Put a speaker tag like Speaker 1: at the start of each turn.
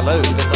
Speaker 1: hello.